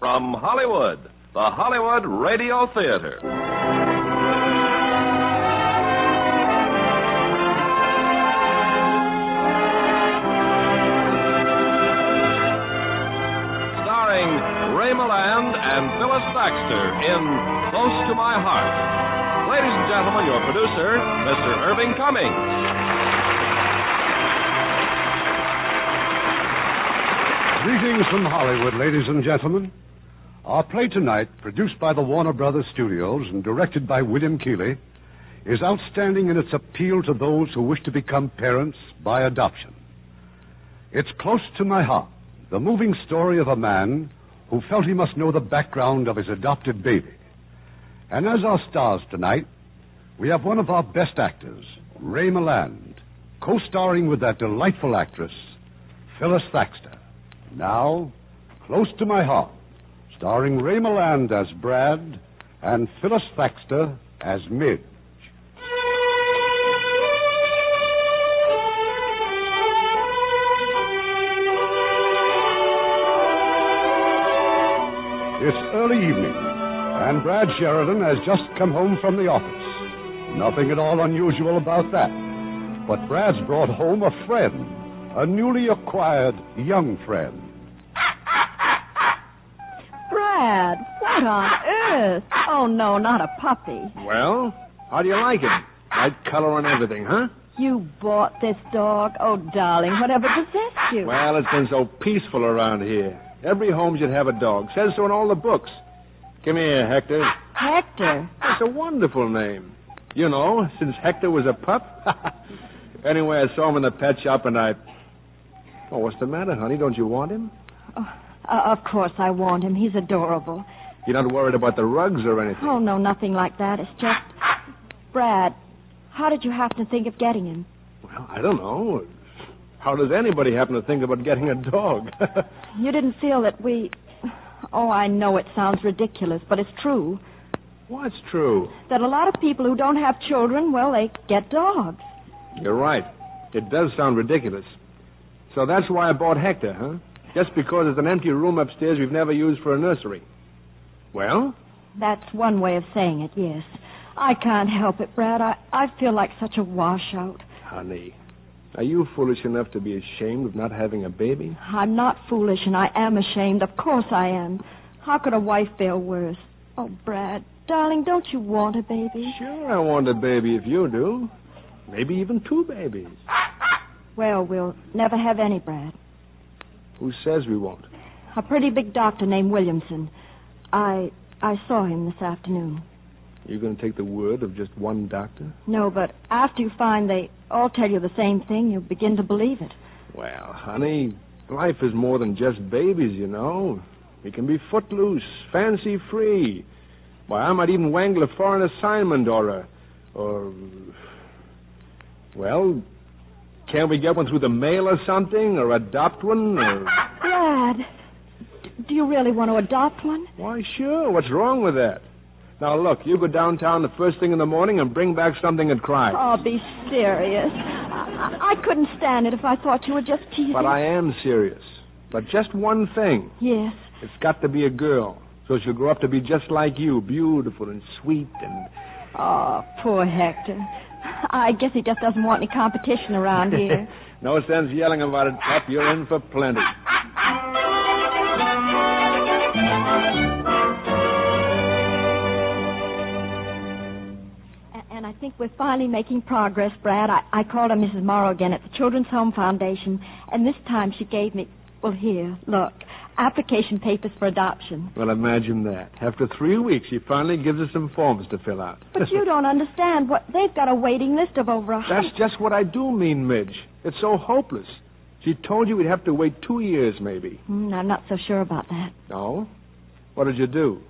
from Hollywood, the Hollywood Radio Theater. Starring Ray Milland and Phyllis Thaxter in Close to My Heart. Ladies and gentlemen, your producer, Mr. Irving Cummings. Greetings from Hollywood, ladies and gentlemen. Our play tonight, produced by the Warner Brothers Studios and directed by William Keighley, is outstanding in its appeal to those who wish to become parents by adoption. It's close to my heart, the moving story of a man who felt he must know the background of his adopted baby. And as our stars tonight, we have one of our best actors, Ray Milland, co-starring with that delightful actress, Phyllis Thaxter. Now, Close to My Heart, starring Ray Milland as Brad and Phyllis Thaxter as Midge. It's early evening, and Brad Sheridan has just come home from the office. Nothing at all unusual about that. But Brad's brought home a friend, a newly acquired young friend. Brad, what on earth? Oh, no, not a puppy. Well, how do you like him? Light color and everything, huh? You bought this dog? Oh, darling, whatever possessed you? Well, it's been so peaceful around here. Every home should have a dog. Says so in all the books. Come here, Hector. Hector. That's a wonderful name. You know, since Hector was a pup. anyway, I saw him in the pet shop and I. Oh, what's the matter, honey? Don't you want him? Oh, uh, of course I want him. He's adorable. You're not worried about the rugs or anything? Oh, no, nothing like that. It's just. Brad, how did you happen to think of getting him? Well, I don't know. How does anybody happen to think about getting a dog? You didn't feel that we. Oh, I know it sounds ridiculous, but it's true. What's true? That a lot of people who don't have children, well, they get dogs. You're right. It does sound ridiculous. So that's why I bought Hector, huh? Just because there's an empty room upstairs we've never used for a nursery. Well? That's one way of saying it, yes. I can't help it, Brad. I, I feel like such a washout. Honey, are you foolish enough to be ashamed of not having a baby? I'm not foolish, and I am ashamed. Of course I am. How could a wife feel worse? Oh, Brad, darling, don't you want a baby? Sure, I want a baby if you do. Maybe even two babies. Well, we'll never have any, Brad. Who says we won't? A pretty big doctor named Williamson. I I saw him this afternoon. You're going to take the word of just one doctor? No, but after you find they all tell you the same thing, you begin to believe it. Well, honey, life is more than just babies, you know. We can be footloose, fancy free. Why, I might even wangle a foreign assignment or a. or. Well, can't we get one through the mail or something? Or adopt one? Or. Brad, d- do you really want to adopt one? Why, sure. What's wrong with that? Now, look, you go downtown the first thing in the morning and bring back something that cries. Oh, be serious. I, I couldn't stand it if I thought you were just teasing. But I am serious. But just one thing. Yes. It's got to be a girl. So she'll grow up to be just like you, beautiful and sweet and. Oh, poor Hector. I guess he just doesn't want any competition around here. no sense yelling about it, pup. You're in for plenty. And I think we're finally making progress, Brad. I, I called on Mrs. Morrow again at the Children's Home Foundation, and this time she gave me, well, here, look, application papers for adoption. Well, imagine that. After three weeks, she finally gives us some forms to fill out. But you don't understand what they've got a waiting list of over a hundred. That's just what I do mean, Midge. It's so hopeless. She told you we'd have to wait two years, maybe. Mm, I'm not so sure about that. No? What did you do?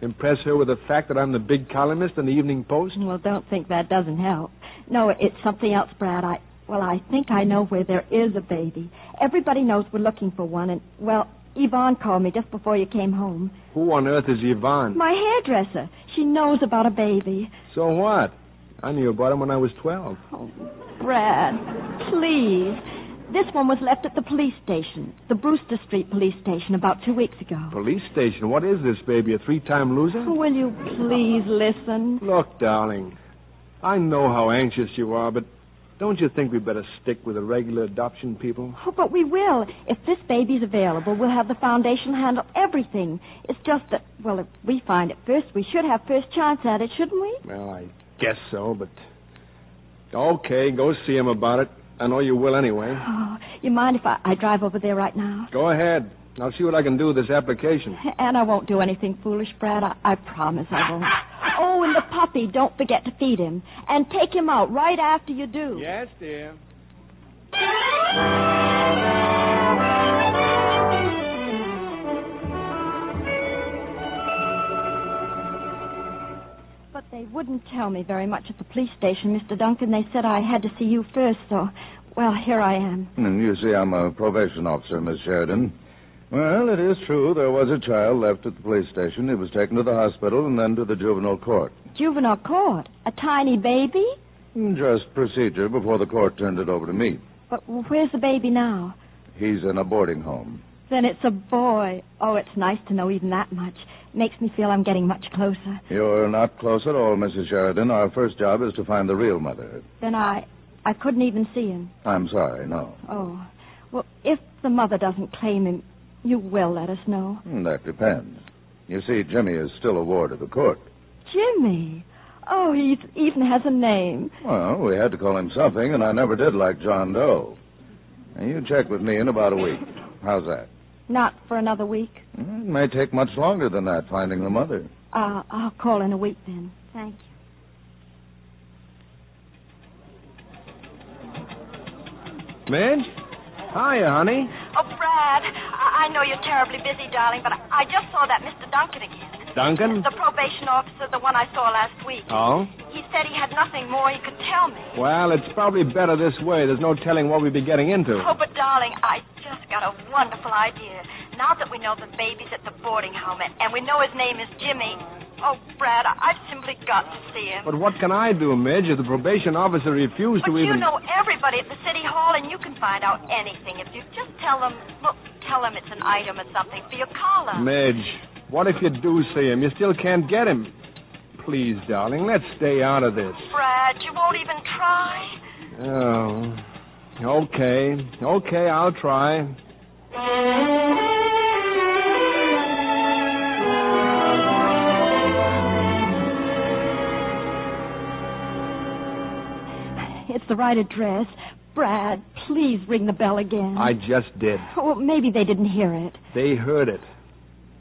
Impress her with the fact that I'm the big columnist in the Evening Post? Well, don't think that doesn't help. No, it's something else, Brad. I well, I think I know where there is a baby. Everybody knows we're looking for one, and well, Yvonne called me just before you came home. Who on earth is Yvonne? My hairdresser. She knows about a baby. So what? I knew about him when I was 12. Oh, Brad, please. This one was left at the police station, the Brewster Street police station, about two weeks ago. Police station. What is this, baby? A three-time loser? Will you please listen? Look, darling, I know how anxious you are, but don't you think we'd better stick with the regular adoption people? Oh, but we will. If this baby's available, we'll have the foundation handle everything. It's just that, well, if we find it first, we should have first chance at it, shouldn't we? Well, I guess so, but. Okay, go see him about it. I know you will anyway. Oh, you mind if I, I drive over there right now? Go ahead. I'll see what I can do with this application. And I won't do anything foolish, Brad. I, I promise I won't. Oh, and the puppy, don't forget to feed him. And take him out right after you do. Yes, dear. But they wouldn't tell me very much at the police station, Mr. Duncan. They said I had to see you first, so, well, here I am. And you see, I'm a probation officer, Miss Sheridan. Well, it is true there was a child left at the police station. He was taken to the hospital and then to the juvenile court. Juvenile court? A tiny baby? Hmm, just procedure before the court turned it over to me. But where's the baby now? He's in a boarding home. Then it's a boy. Oh, it's nice to know even that much. Makes me feel I'm getting much closer. You're not close at all, Mrs. Sheridan. Our first job is to find the real mother. Then I I couldn't even see him. I'm sorry, no. Oh. Well, if the mother doesn't claim him, you will let us know. Hmm, That depends. You see, Jimmy is still a ward of the court. Jimmy. Oh, he even has a name. Well, we had to call him something, and I never did like John Doe. Now, you check with me in about a week. How's that? Not for another week. Hmm, It may take much longer than that, finding the mother. Uh, I'll call in a week then. Thank you. Midge? Hiya, honey. Oh, Brad, I, know you're terribly busy, darling, but I, I just saw that Mr. Duncan again. Duncan? The probation officer, the one I saw last week. Oh? He said he had nothing more he could tell me. Well, it's probably better this way. There's no telling what we'd be getting into. Oh, but darling, I just got a wonderful idea. Now that we know the baby's at the boarding home and, we know his name is Jimmy, oh, Brad, I've simply got to see him. But what can I do, Midge, if the probation officer refused But to even... you know everybody at the city hall, and you can find out anything if you just tell them. Look, tell him it's an item or something for your collar. Midge, what if you do see him? You still can't get him. Please, darling, let's stay out of this. Brad, you won't even try. Oh. Okay. Okay, I'll try. It's the right address. Brad, please ring the bell again. I just did. Well, maybe they didn't hear it. They heard it.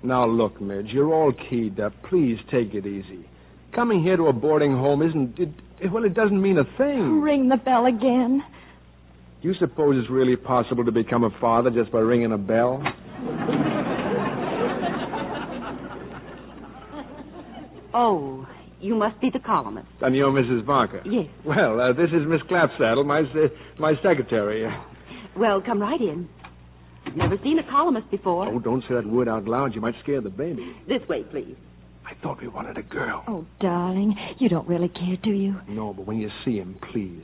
Now, look, Midge, you're all keyed up. Please take it easy. Coming here to a boarding home isn't. It, it- well, it doesn't mean a thing. Ring the bell again. Do You suppose it's really possible to become a father just by ringing a bell? Oh, you must be the columnist. And you're Mrs. Barker. Yes. Well, uh, this is Miss Clapsaddle, my se- my secretary. Well, come right in. I've never seen a columnist before. Oh, don't say that word out loud. You might scare the baby. This way, please. I thought we wanted a girl. Oh, darling, you don't really care, do you? No, but when you see him, please,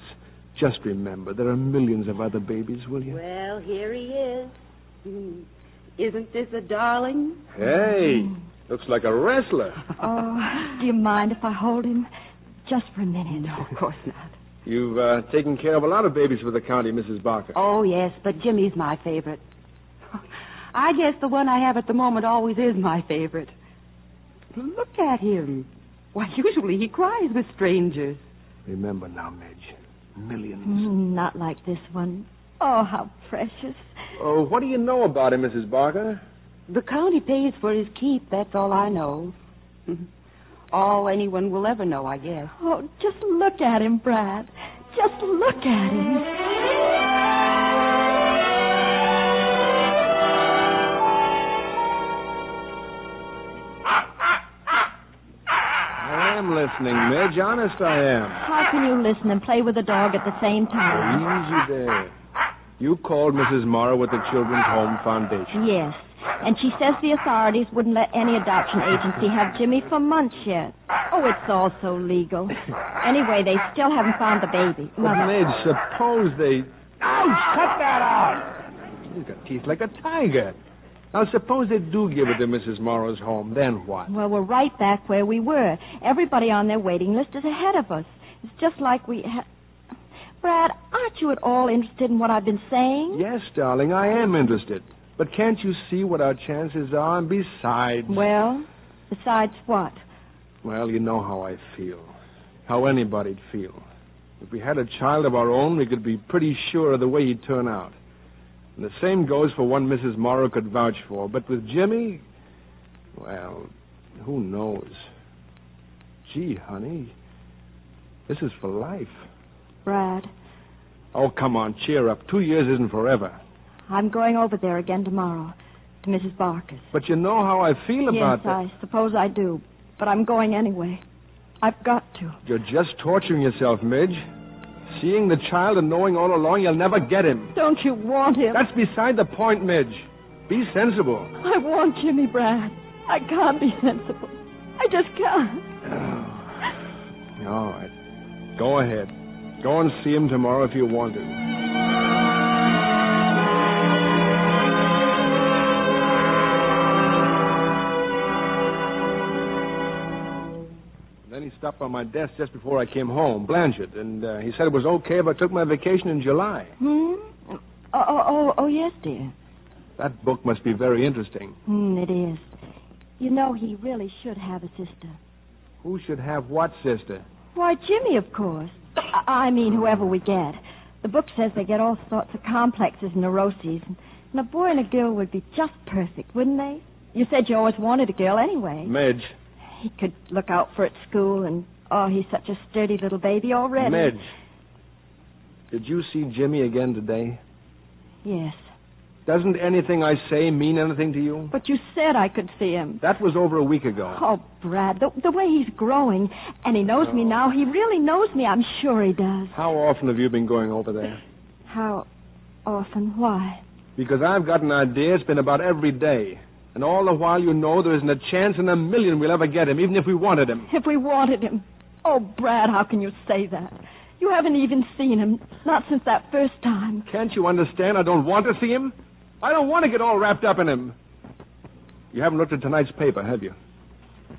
just remember there are millions of other babies, will you? Well, here he is. Hmm. Isn't this a darling? Hey, looks like a wrestler. Oh, do you mind if I hold him? Just for a minute. No, of course not. You've uh, taken care of a lot of babies for the county, Mrs. Barker. Oh, yes, but Jimmy's my favorite. I guess the one I have at the moment always is my favorite. Look at him. Why, usually he cries with strangers. Remember now, Midge, millions. Mm, Not like this one. Oh, how precious. Oh, what do you know about him, Mrs. Barker? The county pays for his keep, that's all I know. all anyone will ever know, I guess. Oh, just look at him, Brad. Just look at him. I am listening, Midge. Honest, I am. How can you listen and play with a dog at the same time? Easy there. You called Mrs. Morrow with the Children's Home Foundation. Yes. And she says the authorities wouldn't let any adoption agency have Jimmy for months yet. Oh, it's all so legal. Anyway, they still haven't found the baby. Mother. Midge, suppose they. Ouch! Cut that out! He's got teeth like a tiger. Now, suppose they do give it to Mrs. Morrow's home. Then what? Well, we're right back where we were. Everybody on their waiting list is ahead of us. It's just like we. Ha- Brad, aren't you at all interested in what I've been saying? Yes, darling, I am interested. But can't you see what our chances are? And besides. Well, besides what? Well, you know how I feel. How anybody'd feel. If we had a child of our own, we could be pretty sure of the way he'd turn out. And the same goes for one Mrs. Morrow could vouch for. But with Jimmy, well, who knows? Gee, honey, this is for life. Brad, Oh, come on, cheer up. Two years isn't forever. I'm going over there again tomorrow to Mrs. Barker's. But you know how I feel about it. yes, that. I suppose I do. But I'm going anyway. I've got to. You're just torturing yourself, Midge. Seeing the child and knowing all along you'll never get him. Don't you want him? That's beside the point, Midge. Be sensible. I want Jimmy, Brad. I can't be sensible. I just can't. All right. Go ahead. Go and see him tomorrow if you want to. Stopped by my desk just before I came home, Blanchard, and uh, he said it was okay if I took my vacation in July. Hmm? Oh, oh, oh, oh, yes, dear. That book must be very interesting. Hmm, it is. You know, he really should have a sister. Who should have what, sister? Why, Jimmy, of course. I, I mean, whoever we get. The book says they get all sorts of complexes and neuroses, and, and a boy and a girl would be just perfect, wouldn't they? You said you always wanted a girl anyway. Midge. He could look out for at school, and oh, he's such a sturdy little baby already. Midge. Did you see Jimmy again today? Yes, Doesn't anything I say mean anything to you? but you said I could see him. That was over a week ago. Oh, Brad, the, the way he's growing, and he knows me now. He really knows me. I'm sure he does. How often have you been going over there? How often? Why? Because I've got an idea it's been about every day. And all the while you know there isn't a chance in a million we'll ever get him, even if we wanted him. If we wanted him. Oh, Brad, how can you say that? You haven't even seen him, not since that first time. Can't you understand I don't want to see him? I don't want to get all wrapped up in him. You haven't looked at tonight's paper, have you?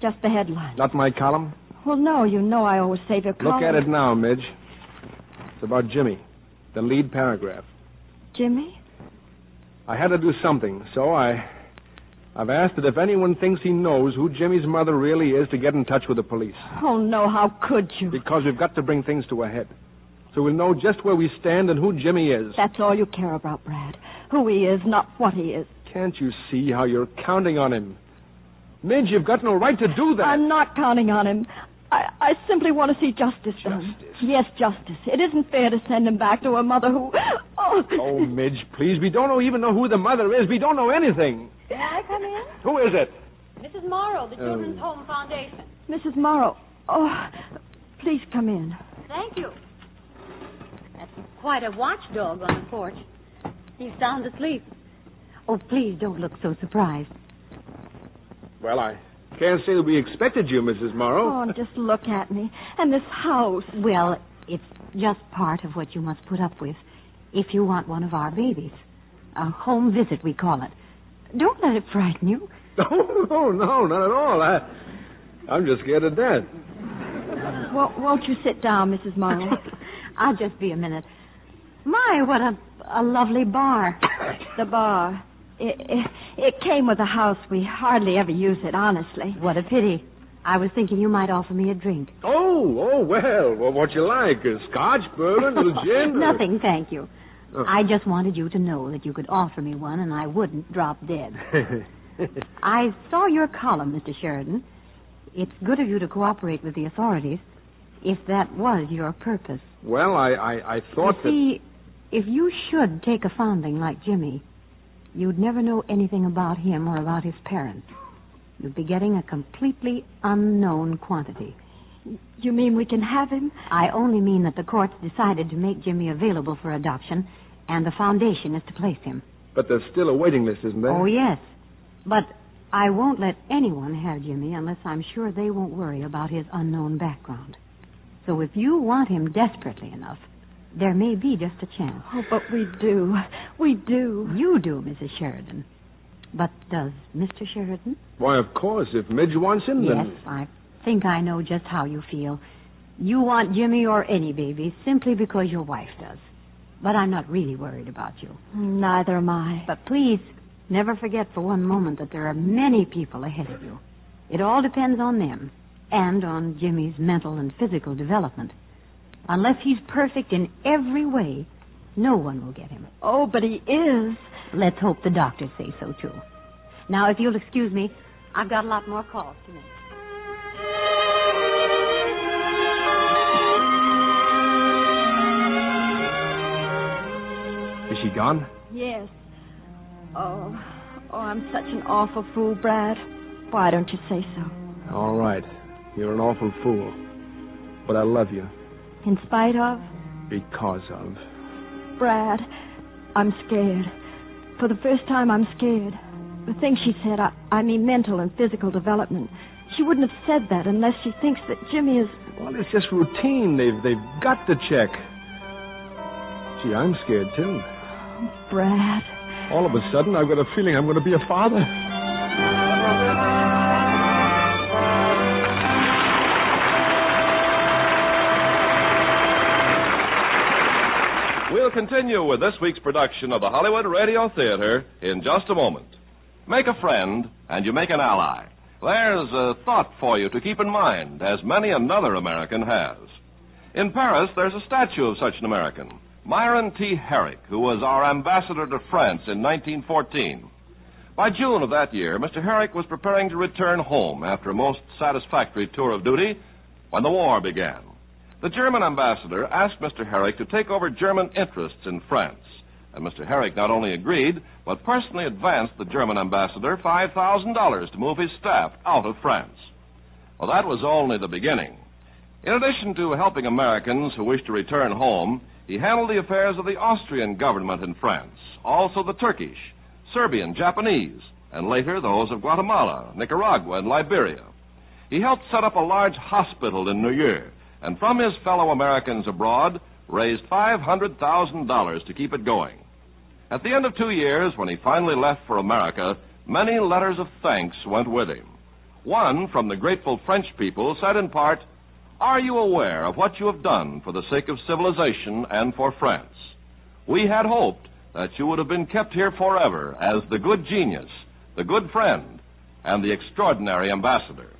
Just the headline. Not my column? Well, no, you know I always save your column. Look at it now, Midge. It's about Jimmy, the lead paragraph. Jimmy? I had to do something, so I. I've asked that if anyone thinks he knows who Jimmy's mother really is, to get in touch with the police. Oh, no, how could you? Because we've got to bring things to a head. So we'll know just where we stand and who Jimmy is. That's all you care about, Brad. Who he is, not what he is. Can't you see how you're counting on him? Midge, you've got no right to do that. I'm not counting on him. I, I simply want to see justice done. Justice? Yes, justice. It isn't fair to send him back to a mother who. Oh, Oh, Midge, please. We don't know, even know who the mother is. We don't know anything. May I come in? Who is it? Mrs. Morrow, the Children's oh. Home Foundation. Mrs. Morrow. Oh, please come in. Thank you. That's quite a watchdog on the porch. He's sound asleep. Oh, please don't look so surprised. Well, I can't say that we expected you, Mrs. Morrow. Oh, and just look at me. And this house. Well, it's just part of what you must put up with if you want one of our babies. A home visit, we call it. Don't let it frighten you. No, no, no, not at all. I, I'm just scared to death. Won't, won't you sit down, Mrs. Morrow? I'll just be a minute. My, what a, a lovely bar. the bar. It, it, it came with the house. We hardly ever use it, honestly. What a pity. I was thinking you might offer me a drink. Oh, oh, well, well what you like? A scotch, bourbon, a little gin? or- Nothing, thank you. Oh. I just wanted you to know that you could offer me one and I wouldn't drop dead. I saw your column, Mr. Sheridan. It's good of you to cooperate with the authorities, if that was your purpose. well, I, I, I thought you see, if you should take a foundling like Jimmy, you'd never know anything about him or about his parents. You'd be getting a completely unknown quantity. You mean we can have him? I only mean that the court's decided to make Jimmy available for adoption, and the foundation is to place him. But there's still a waiting list, isn't there? Oh, yes. But I won't let anyone have Jimmy unless I'm sure they won't worry about his unknown background. So if you want him desperately enough, there may be just a chance. Oh, but we do. We do. You do, Mrs. Sheridan. But does Mr. Sheridan? Why, of course. If Midge wants him, then. Yes. I think I know just how you feel. You want Jimmy or any baby simply because your wife does. But I'm not really worried about you. Neither am I. But please, never forget for one moment that there are many people ahead of you. It all depends on them and on Jimmy's mental and physical development. Unless he's perfect in every way, no one will get him. Oh, but he is. Let's hope the doctors say so, too. Now, if you'll excuse me, I've got a lot more calls to make. Is she gone? Yes. Oh, oh, I'm such an awful fool, Brad. Why don't you say so? All right. You're an awful fool. But I love you In spite of, because of. Brad, I'm scared. For the first time, I'm scared. The thing she said, I, I mean mental and physical development. She wouldn't have said that unless she thinks that Jimmy is. Well, it's just routine. They've they've got to check. Gee, I'm scared too. Brad. All of a sudden, I've got a feeling I'm going to be a father. Continue with this week's production of the Hollywood Radio Theater in just a moment. Make a friend, and you make an ally. There's a thought for you to keep in mind, as many another American has. In Paris, there's a statue of such an American, Myron T. Herrick, who was our ambassador to France in 1914. By June of that year, Mr. Herrick was preparing to return home after a most satisfactory tour of duty when the war began. The German ambassador asked Mr. Herrick to take over German interests in France. And Mr. Herrick not only agreed, but personally advanced the German ambassador $5,000 to move his staff out of France. Well, that was only the beginning. In addition to helping Americans who wished to return home, he handled the affairs of the Austrian government in France, also the Turkish, Serbian, Japanese, and later those of Guatemala, Nicaragua, and Liberia. He helped set up a large hospital in New York, and from his fellow Americans abroad, raised $500,000 to keep it going. At the end of two years, when he finally left for America, many letters of thanks went with him. One from the grateful French people said in part, Are you aware of what you have done for the sake of civilization and for France? We had hoped that you would have been kept here forever as the good genius, the good friend, and the extraordinary ambassador.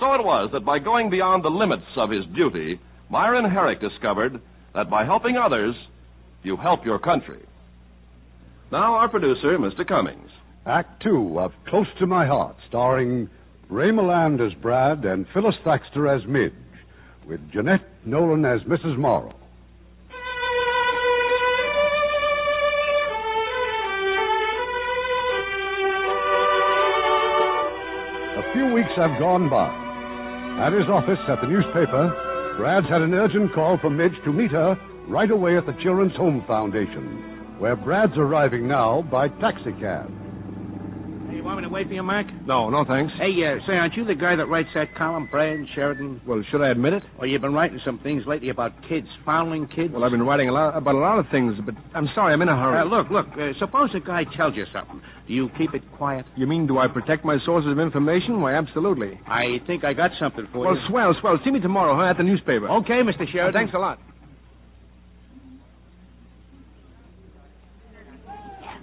So it was that by going beyond the limits of his duty, Myron Herrick discovered that by helping others, you help your country. Now, our producer, Mr. Cummings. Act two of Close to My Heart, starring Ray Milland as Brad and Phyllis Thaxter as Midge, with Jeanette Nolan as Mrs. Morrow. A few weeks have gone by. At his office at the newspaper, Brad's had an urgent call from Midge to meet her right away at the Children's Home Foundation, where Brad's arriving now by taxicab. Hey, you want me to wait for you, Mark? No, no thanks. Hey, uh, say, aren't you the guy that writes that column, Brad Sheridan? Well, should I admit it? Or you've been writing some things lately about kids, foundling kids? Well, I've been writing a lot about a lot of things, but I'm sorry, I'm in a hurry. Uh, look, look, uh, suppose a guy tells you something. Do you keep it quiet? You mean, do I protect my sources of information? Why, absolutely. I think I got something for Well, you. Well, swell, swell. See me tomorrow, huh, at the newspaper. Okay, Mr. Oh, Sheridan. thanks a lot.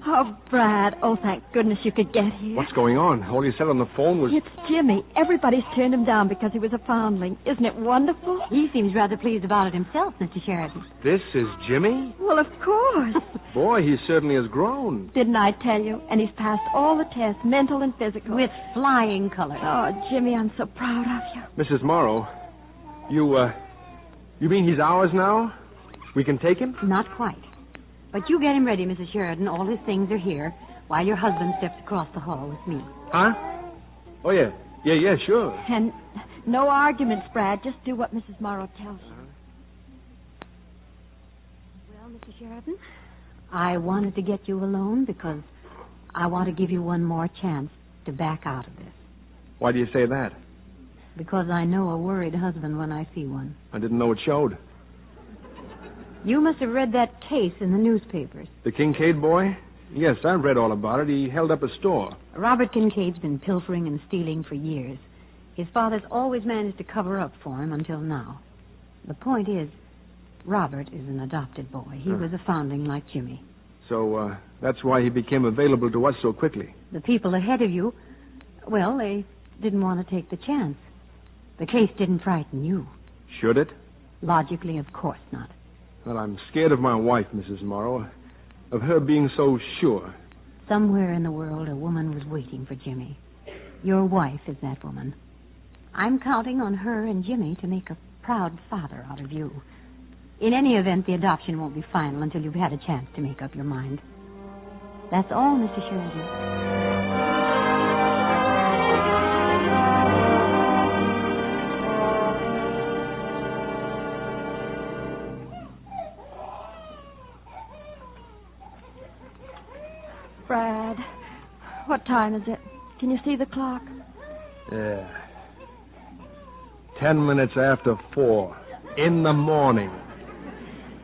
Oh, Brad. Oh, thank goodness you could get here. What's going on? All you said on the phone was. It's Jimmy. Everybody's turned him down because he was a foundling. Isn't it wonderful? He seems rather pleased about it himself, Mr. Sheridan. This is Jimmy? Well, of course. Boy, he certainly has grown. Didn't I tell you? And he's passed all the tests, mental and physical. With flying colors. Oh, Jimmy, I'm so proud of you. Mrs. Morrow, you, uh. You mean he's ours now? We can take him? Not quite. But you get him ready, Mrs. Sheridan. All his things are here, while your husband steps across the hall with me. Huh? Oh, yeah. Yeah, yeah, sure. And no arguments, Brad. Just do what Mrs. Morrow tells you. Well, Mr. Sheridan, I wanted to get you alone because I want to give you one more chance to back out of this. Why do you say that? Because I know a worried husband when I see one. I didn't know it showed. You must have read that case in the newspapers. The Kincaid boy? Yes, I've read all about it. He held up a store. Robert Kincaid's been pilfering and stealing for years. His father's always managed to cover up for him until now. The point is, Robert is an adopted boy. He Huh. was a foundling like Jimmy. So uh, that's why he became available to us so quickly. The people ahead of you, well, they didn't want to take the chance. The case didn't frighten you. Should it? Logically, of course not. Well, I'm scared of my wife, Mrs. Morrow. Of her being so sure. Somewhere in the world, a woman was waiting for Jimmy. Your wife is that woman. I'm counting on her and Jimmy to make a proud father out of you. In any event, the adoption won't be final until you've had a chance to make up your mind. That's all, Mr. Sheridan. Brad, what time is it? Can you see the clock? Yeah. Ten minutes after four. In the morning.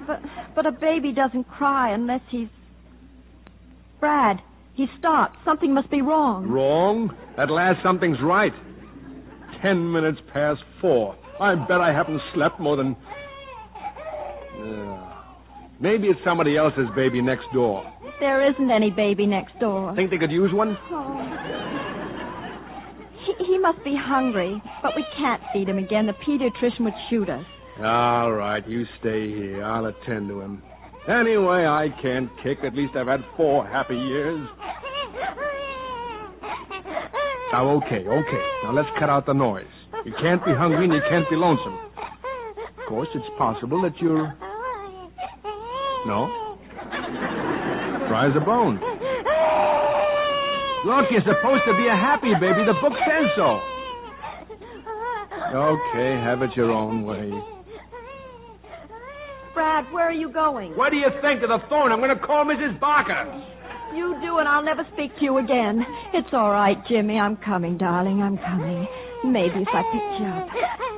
But but a baby doesn't cry unless he's. Brad, he stopped. Something must be wrong. Wrong? At last, something's right. Ten minutes past four. I bet I haven't slept more than. Yeah. Maybe it's somebody else's baby next door. There isn't any baby next door. Think they could use one? Oh. He, he must be hungry, but we can't feed him again. The pediatrician would shoot us. All right, you stay here. I'll attend to him. Anyway, I can't kick. At least I've had four happy years. Now, okay, okay. Now, let's cut out the noise. You can't be hungry and you can't be lonesome. Of course, it's possible that you're. No? Dry as a bone. Look, you're supposed to be a happy baby. The book says so. Okay, have it your own way. Brad, where are you going? What do you think of the phone? I'm going to call Mrs. Barker. You do, and I'll never speak to you again. It's all right, Jimmy. I'm coming, darling. I'm coming. Maybe if I pick you up.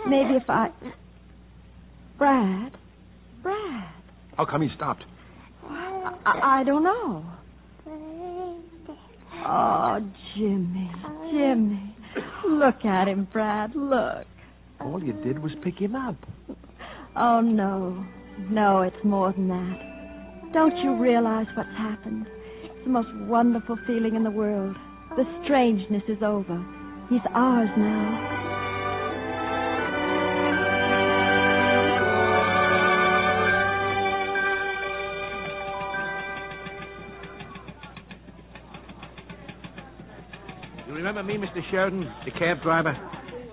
Maybe if I. Brad? Brad? How come he stopped? I, I don't know. Oh, Jimmy. Jimmy. Look at him, Brad. Look. All you did was pick him up. Oh, no. No, it's more than that. Don't you realize what's happened? It's the most wonderful feeling in the world. The strangeness is over. He's ours now. Remember me, Mr. Sheridan, the cab driver?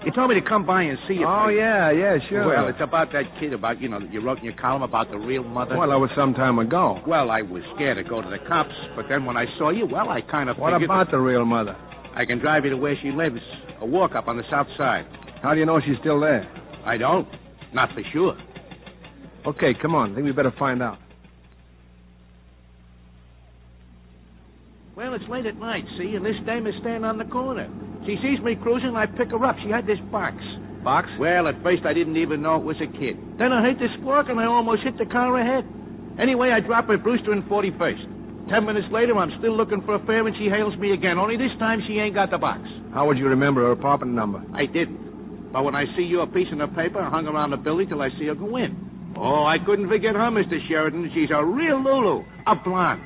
You told me to come by and see you. Oh, yeah, yeah, sure. Well, it's about that kid about, you know, that you wrote in your column about the real mother. Well, that was some time ago. Well, I was scared to go to the cops, but then when I saw you, well, I kind of What figured about the real mother? I can drive you to where she lives, a walk up on the south side. How do you know she's still there? I don't. Not for sure. Okay, come on. I think we better find out. Well, it's late at night, see, and this dame is standing on the corner. She sees me cruising, and I pick her up. She had this box. Box? Well, at first I didn't even know it was a kid. Then I heard the squawk, and I almost hit the car ahead. Anyway, I drop her at Brewster and 41st. Ten minutes later, I'm still looking for a fare, and she hails me again. Only this time, she ain't got the box. How would you remember her apartment number? I didn't. But when I see your piece in the paper, I hung around the building till I see her go in. Oh, I couldn't forget her, Mr. Sheridan. She's a real Lulu, a blonde.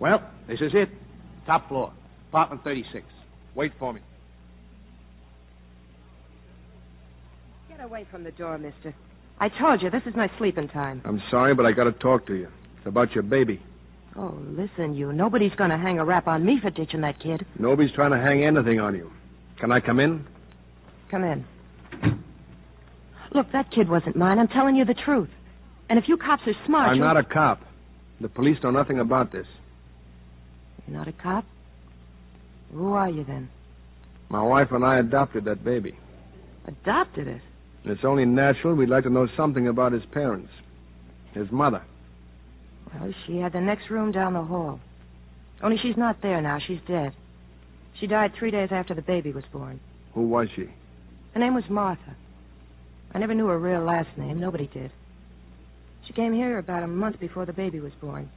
Well, this is it. Top floor, apartment 36. Wait for me. Get away from the door, mister. I told you, this is my sleeping time. I'm sorry, but I got to talk to you. It's about your baby. Oh, listen, you. Nobody's going to hang a rap on me for ditching that kid. Nobody's trying to hang anything on you. Can I come in? Come in. Look, that kid wasn't mine. I'm telling you the truth. And if you cops are smart, I'm you'll- not a cop. The police know nothing about this. You're not a cop? Who are you then? My wife and I adopted that baby. Adopted it. And it's only natural we'd like to know something about his parents. His mother. Well, she had the next room down the hall. Only she's not there now. She's dead. She died three days after the baby was born. Who was she? Her name was Martha. I never knew her real last name. Nobody did. She came here about a month before the baby was born.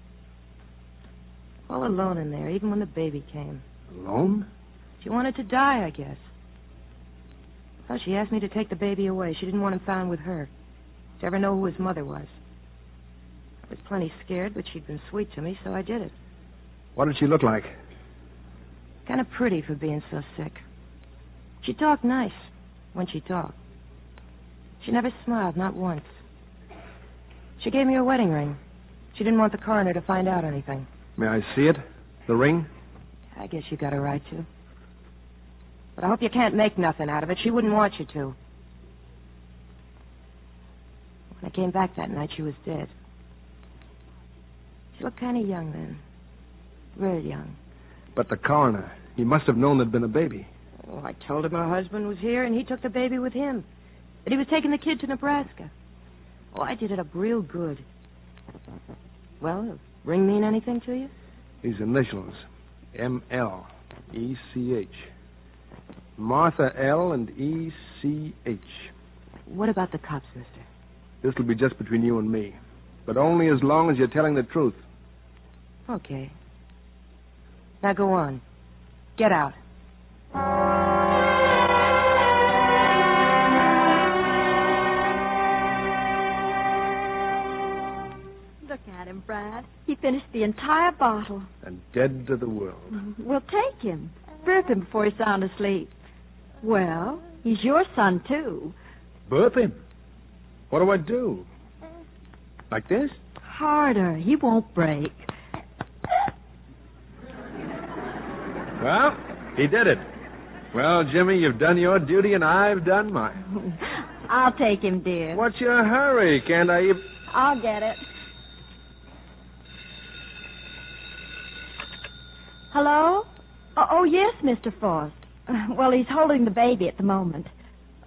All alone in there, even when the baby came. Alone? She wanted to die, I guess. Well, she asked me to take the baby away. She didn't want him found with her. To ever know who his mother was. I was plenty scared, but she'd been sweet to me, so I did it. What did she look like? Kind of pretty for being so sick. She talked nice when she talked. She never smiled, not once. She gave me her wedding ring. She didn't want the coroner to find out anything. May I see it? The ring? I guess you got a right to. But I hope you can't make nothing out of it. She wouldn't want you to. When I came back that night, she was dead. She looked kind of young then. Real young. But the coroner. He must have known there'd been a baby. Oh, I told him her husband was here, and he took the baby with him. That he was taking the kid to Nebraska. Oh, I did it up real good. Well, ring mean anything to you? These initials. M-L. E-C-H. Martha L. and E-C-H. What about the cops, mister? This'll be just between you and me. But only as long as you're telling the truth. Okay. Now go on. Get out. Brad. He finished the entire bottle. And dead to the world. Mm-hmm. We'll take him. Burp him before he's sound asleep. Well, he's your son, too. Burp him. What do I do? Like this? Harder. He won't break. Well, he did it. Well, Jimmy, you've done your duty and I've done mine. I'll take him, dear. What's your hurry? Can't I even... I'll get it. Hello? Oh, oh, yes, Mr. Frost. Well, he's holding the baby at the moment.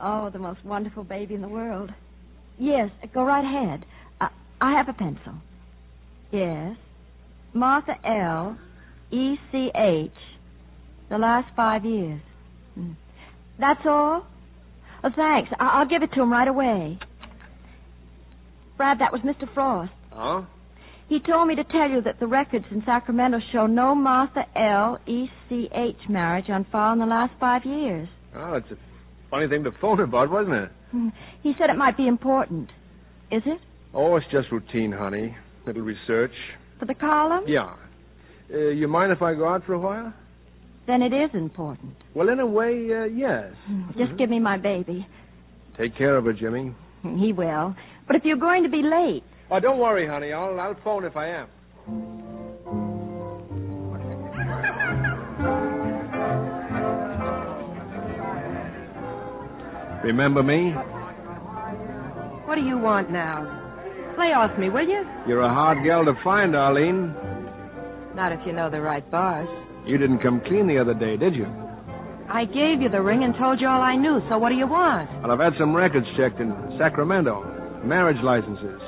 Oh, the most wonderful baby in the world. Yes, go right ahead. I, I have a pencil. Yes. Martha L. E C H. The last five years. Hmm. That's all? Oh, thanks. I- I'll give it to him right away. Brad, that was Mr. Frost. Oh? He told me to tell you that the records in Sacramento show no Martha L. E C H marriage on file in the last five years. Oh, it's a funny thing to phone about, wasn't it? Hmm. He said it might be important. Is it? Oh, it's just routine, honey. Little research. For the column? Yeah. Uh, you mind if I go out for a while? Then it is important. Well, in a way, uh, yes. Just give me my baby. Take care of her, Jimmy. He will. But if you're going to be late, Oh, don't worry, honey. I'll, I'll phone if I am. Remember me? What do you want now? Lay off me, will you? You're a hard gal to find, Arlene. Not if you know the right bars. You didn't come clean the other day, did you? I gave you the ring and told you all I knew, so what do you want? Well, I've had some records checked in Sacramento. Marriage licenses.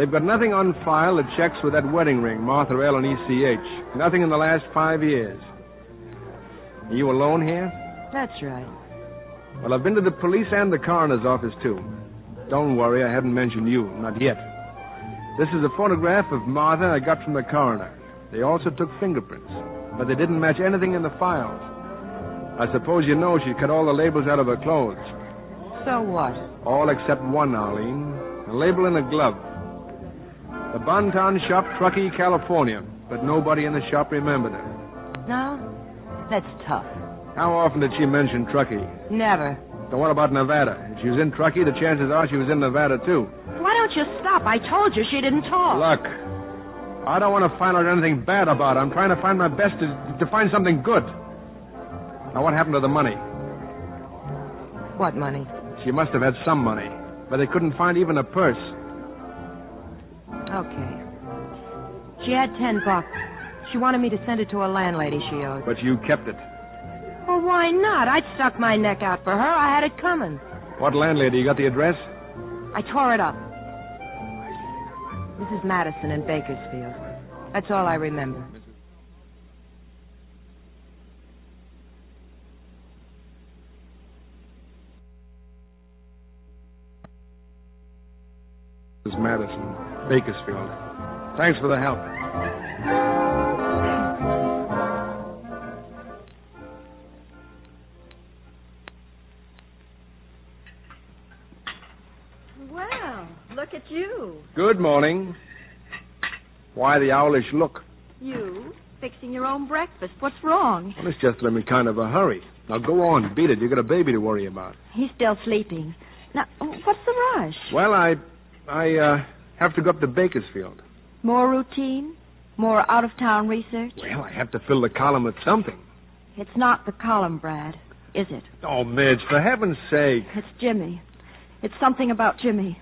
They've got nothing on file that checks with that wedding ring, Martha L. and ECH. Nothing in the last five years. Are you alone here? That's right. Well, I've been to the police and the coroner's office, too. Don't worry, I haven't mentioned you. Not yet. This is a photograph of Martha I got from the coroner. They also took fingerprints, but they didn't match anything in the files. I suppose you know she cut all the labels out of her clothes. So what? All except one, Arlene. A label in a glove. The Bonton Shop, Truckee, California. But nobody in the shop remembered her. No? That's tough. How often did she mention Truckee? Never. So what about Nevada? If she was in Truckee, the chances are she was in Nevada, too. Why don't you stop? I told you she didn't talk. Look, I don't want to find out anything bad about her. I'm trying to find my best to, to find something good. Now, what happened to the money? What money? She must have had some money, but they couldn't find even a purse. Okay. She had ten bucks. She wanted me to send it to a landlady she owed. But you kept it. Well, why not? I'd stuck my neck out for her. I had it coming. What landlady? You got the address? I tore it up. Mrs. Madison in Bakersfield. That's all I remember. Mrs. Madison, Bakersfield. Thanks for the help. Well, look at you. Good morning. Why the owlish look? You fixing your own breakfast. What's wrong? Well, it's just I'm in kind of a hurry. Now go on, beat it. You got a baby to worry about. He's still sleeping. Now, what's the rush? Well, I, I uh, have to go up to Bakersfield. More routine? More out of town research? Well, I have to fill the column with something. It's not the column, Brad, is it? Oh, Midge, for heaven's sake. It's Jimmy. It's something about Jimmy.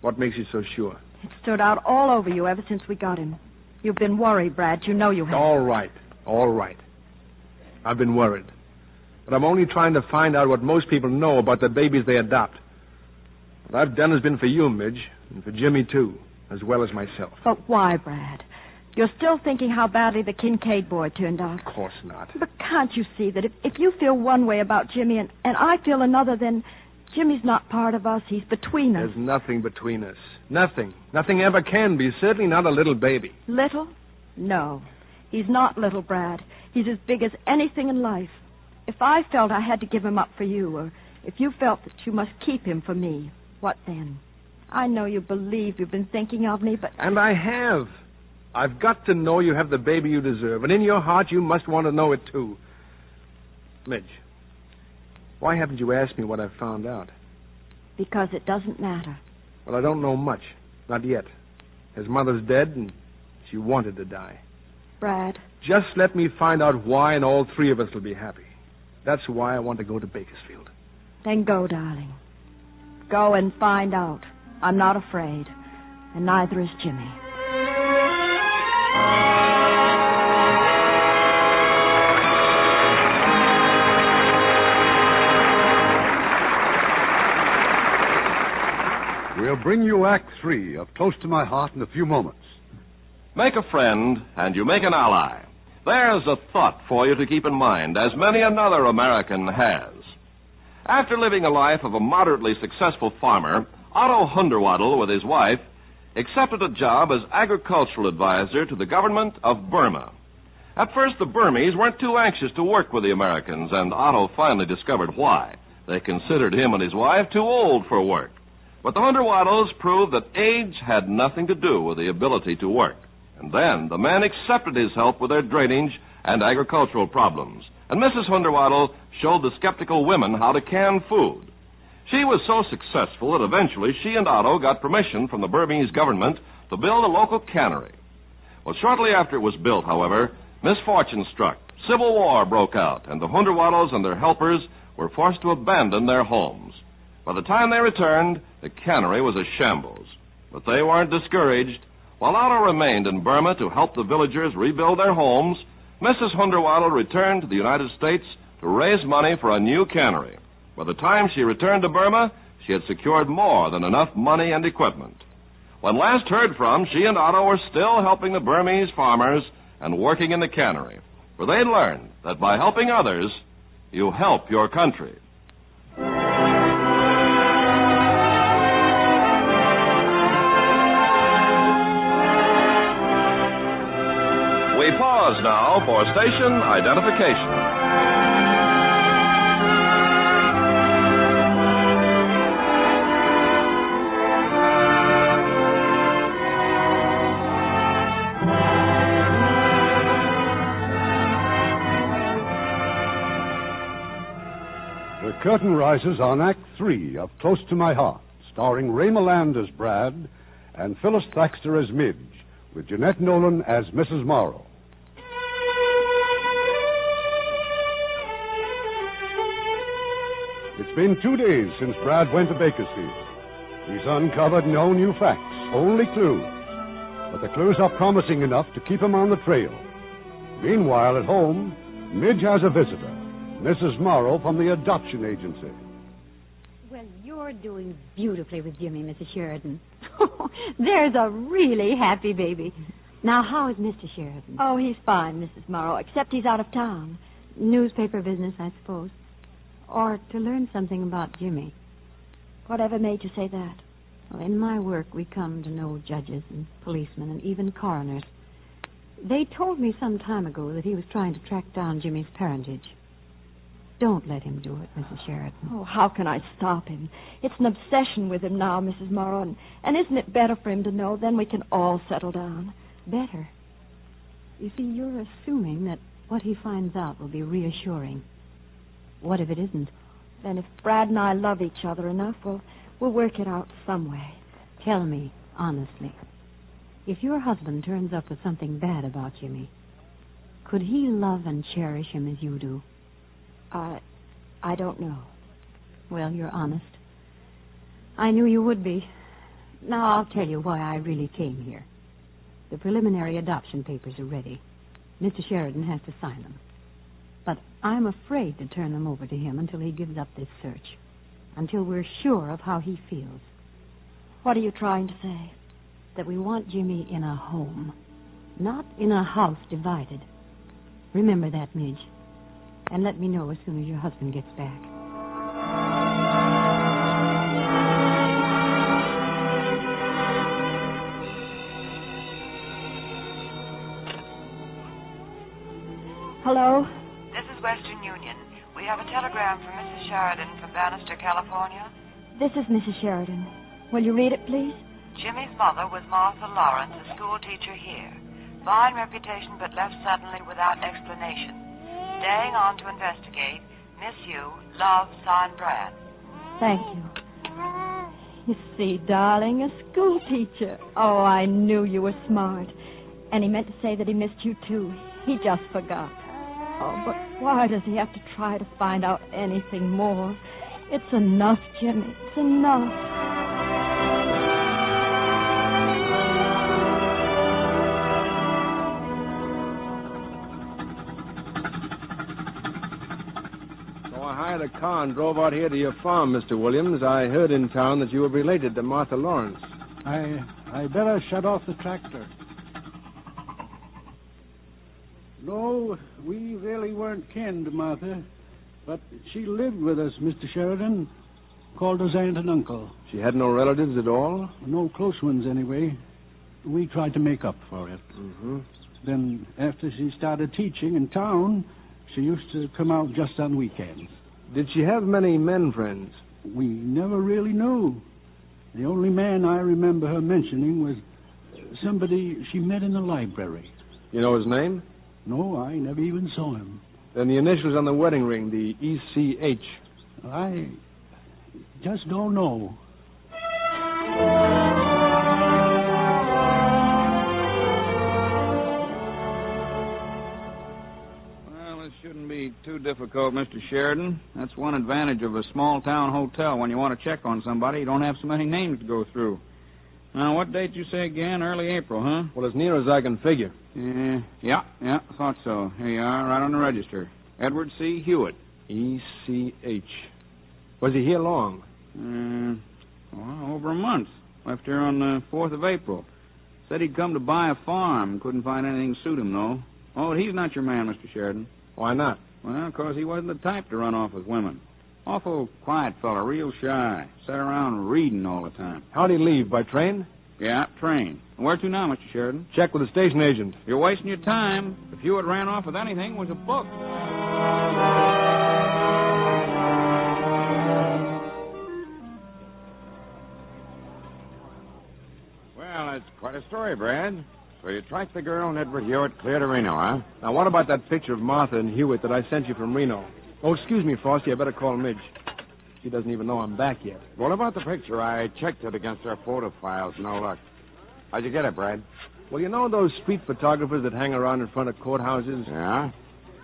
What makes you so sure? It stood out all over you ever since we got him. You've been worried, Brad. You know you have. All right. All right. I've been worried. But I'm only trying to find out what most people know about the babies they adopt. What I've done has been for you, Midge, and for Jimmy, too, as well as myself. But why, Brad? You're still thinking how badly the Kincaid boy turned out. Of course not. But can't you see that if, if you feel one way about Jimmy and, and I feel another, then Jimmy's not part of us. He's between us. There's nothing between us. Nothing. Nothing ever can be. Certainly not a little baby. Little? No. He's not little, Brad. He's as big as anything in life. If I felt I had to give him up for you, or if you felt that you must keep him for me, what then? I know you believe you've been thinking of me, but. And I have. I've got to know you have the baby you deserve, and in your heart you must want to know it too. Midge, why haven't you asked me what I've found out? Because it doesn't matter. Well, I don't know much. Not yet. His mother's dead, and she wanted to die. Brad. Just let me find out why, and all three of us will be happy. That's why I want to go to Bakersfield. Then go, darling. Go and find out. I'm not afraid. And neither is Jimmy. We'll bring you Act Three of Close to My Heart in a few moments. Make a friend, and you make an ally. There's a thought for you to keep in mind, as many another American has. After living a life of a moderately successful farmer, Otto Hunderwaddle, with his wife, accepted a job as agricultural advisor to the government of Burma. At first, the Burmese weren't too anxious to work with the Americans, and Otto finally discovered why. They considered him and his wife too old for work. But the Hunderwaddles proved that age had nothing to do with the ability to work. And then the men accepted his help with their drainage and agricultural problems. And Mrs. Hunderwaddle showed the skeptical women how to can food. She was so successful that eventually she and Otto got permission from the Burmese government to build a local cannery. Well, shortly after it was built, however, misfortune struck. Civil war broke out, and the Hunderwaddles and their helpers were forced to abandon their homes. By the time they returned, the cannery was a shambles. But they weren't discouraged. While Otto remained in Burma to help the villagers rebuild their homes, Mrs. Hunderwaddle returned to the United States to raise money for a new cannery. By the time she returned to Burma, she had secured more than enough money and equipment. When last heard from, she and Otto were still helping the Burmese farmers and working in the cannery, for they'd learned that by helping others, you help your country. We pause now for station identification. Curtain rises on Act Three of Close to My Heart, starring Ray Milland as Brad and Phyllis Thaxter as Midge, with Jeanette Nolan as Mrs. Morrow. It's been two days since Brad went to Bakersfield. He's uncovered no new facts, only clues. But the clues are promising enough to keep him on the trail. Meanwhile, at home, Midge has a visitor, Mrs. Morrow from the adoption agency. Well, you're doing beautifully with Jimmy, Mrs. Sheridan. There's a really happy baby. Now, how is Mr. Sheridan? Oh, he's fine, Mrs. Morrow, except he's out of town. Newspaper business, I suppose. Or to learn something about Jimmy. Whatever made you say that? Well, in my work, we come to know judges and policemen and even coroners. They told me some time ago that he was trying to track down Jimmy's parentage. Don't let him do it, Mrs. Sheridan. Oh, how can I stop him? It's an obsession with him now, Mrs. Morrow, and, and isn't it better for him to know? Then we can all settle down. Better. You see, you're assuming that what he finds out will be reassuring. What if it isn't? Then if Brad and I love each other enough, we'll, we'll work it out some way. Tell me, honestly, if your husband turns up with something bad about Jimmy, could he love and cherish him as you do? I, I don't know. Well, you're honest. I knew you would be. Now I'll tell you why I really came here. The preliminary adoption papers are ready. Mr. Sheridan has to sign them. But I'm afraid to turn them over to him until he gives up this search. Until we're sure of how he feels. What are you trying to say? That we want Jimmy in a home, not in a house divided. Remember that, Midge. And let me know as soon as your husband gets back. Hello? This is Western Union. We have a telegram from Mrs. Sheridan from Bannister, California. This is Mrs. Sheridan. Will you read it, please? Jimmy's mother was Martha Lawrence, a school teacher here. Fine reputation, but left suddenly without explanation. Staying on to investigate. Miss you. Love, signed Brad. Thank you. You see, darling, a school teacher. Oh, I knew you were smart. And he meant to say that he missed you, too. He just forgot. Oh, but why does he have to try to find out anything more? It's enough, Jimmy. It's enough. So I hired a car and drove out here to your farm, Mr. Williams. I heard in town that you were related to Martha Lawrence. I I better shut off the tractor. No, we really weren't kin to Martha, but she lived with us, Mr. Sheridan. Called us aunt and uncle. She had no relatives at all? No close ones, anyway. We tried to make up for it. Mm-hmm. Then, after she started teaching in town, she used to come out just on weekends. Did she have many men friends? We never really knew. The only man I remember her mentioning was somebody she met in the library. You know his name? No, I never even saw him. Then the initials on the wedding ring, the ECH. I just don't know. Too difficult, Mr. Sheridan. That's one advantage of a small town hotel. When you want to check on somebody, you don't have so many names to go through. Now, what date you say again? Early April, huh? Well, as near as I can figure. Yeah, yeah, yeah, thought so. Here you are, right on the register. Edward C. Hewitt. ECH. Was he here long? Uh, well, over a month. Left here on the 4th of April. Said he'd come to buy a farm. Couldn't find anything to suit him, though. Oh, he's not your man, Mr. Sheridan. Why not? Well, 'cause he wasn't the type to run off with women. Awful quiet fella, real shy. Sat around reading all the time. How'd he leave? By train? Yeah, train. Where to now, Mr. Sheridan? Check with the station agent. You're wasting your time. If you had ran off with anything, it was a book. Well, that's quite a story, Brad. So you tracked the girl and Edward Hewitt clear to Reno, huh? Now, what about that picture of Martha and Hewitt that I sent you from Reno? Oh, excuse me, Frosty. I better call Midge. She doesn't even know I'm back yet. What about the picture? I checked it against our photo files. No luck. How'd you get it, Brad? Well, you know those street photographers that hang around in front of courthouses? Yeah?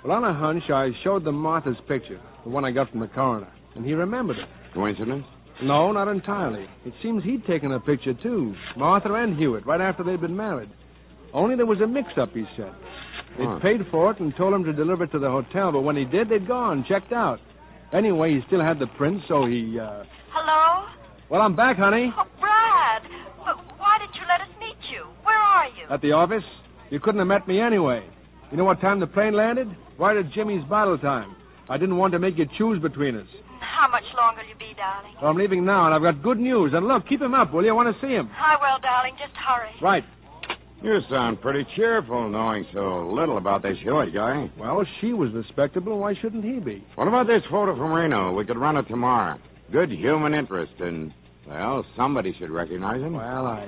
Well, on a hunch, I showed them Martha's picture, the one I got from the coroner, and he remembered it. Coincidence? No, not entirely. It seems he'd taken a picture, too. Martha and Hewitt, right after they'd been married. Only there was a mix-up, he said. They'd Huh. paid for it and told him to deliver it to the hotel, but when he did, they'd gone, checked out. Anyway, he still had the print, so he, uh... Hello? Well, I'm back, honey. Oh, Brad. But why did you let us meet you? Where are you? At the office. You couldn't have met me anyway. You know what time the plane landed? Right at Jimmy's bottle time. I didn't want to make you choose between us. How much longer will you you be, darling? Well, I'm leaving now, and I've got good news. And look, keep him up, will you? I want to see him. I will, darling. Just hurry. Right. You sound pretty cheerful knowing so little about this Hewitt guy. Well, she was respectable. Why shouldn't he be? What about this photo from Reno? We could run it tomorrow. Good human interest, and, well, somebody should recognize him. Well, I.